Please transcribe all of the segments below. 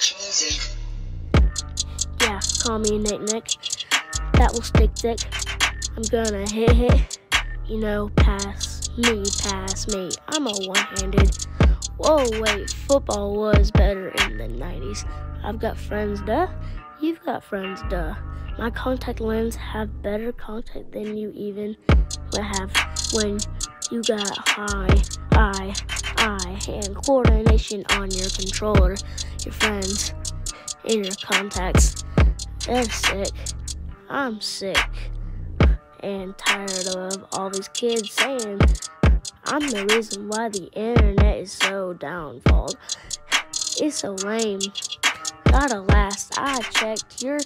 Music. Yeah, call me Nick Nick. That will stick dick. I'm gonna hit hit. You know, pass me, pass me. I'm a one handed. Whoa, wait, football was better in the 90s. I've got friends, duh. You've got friends, duh. My contact lens have better contact than you even would have when you got high, eye, eye, hand coordination on your controller, your friends, and your contacts. They're sick. I'm sick and tired of all these kids saying I'm the reason why the internet is so downfalled. It's so lame. Gotta last. I checked. You're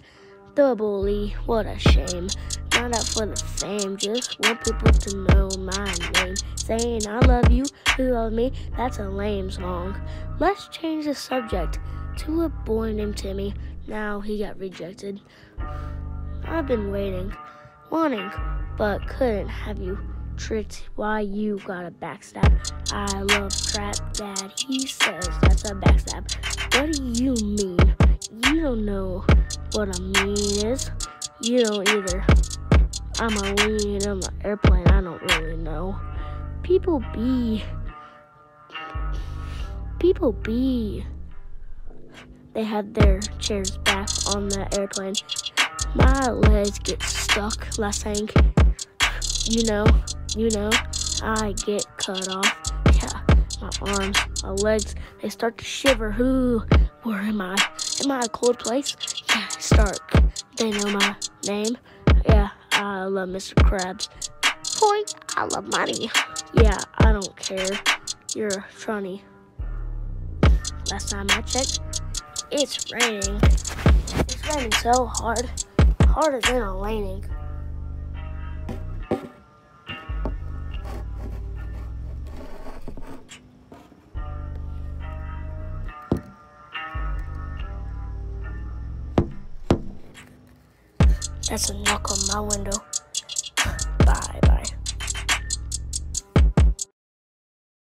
the bully. What a shame. Not out for the fame. Just want people to know my name. Saying I love you, who love me. That's a lame song. Let's change the subject to a boy named Timmy. Now he got rejected. I've been waiting, wanting, but couldn't have you tricked why you got a backstab. I love crap that he says that's a backstab. What do you mean? You don't know what a mean is. You don't either. I'm a lean, I'm an airplane, I don't really know. People be. People be. They had their chairs back on the airplane. My legs get stuck last tank. You know, you know, I get cut off. Yeah, my arms, my legs, they start to shiver. Who? Where am I? Am I a cold place? Yeah, Stark. They know my name. Yeah, I love Mr. Krabs. Point, I love money. Yeah, I don't care. You're funny. Last time I checked, it's raining. It's raining so hard, harder than a laning. That's a knock on my window.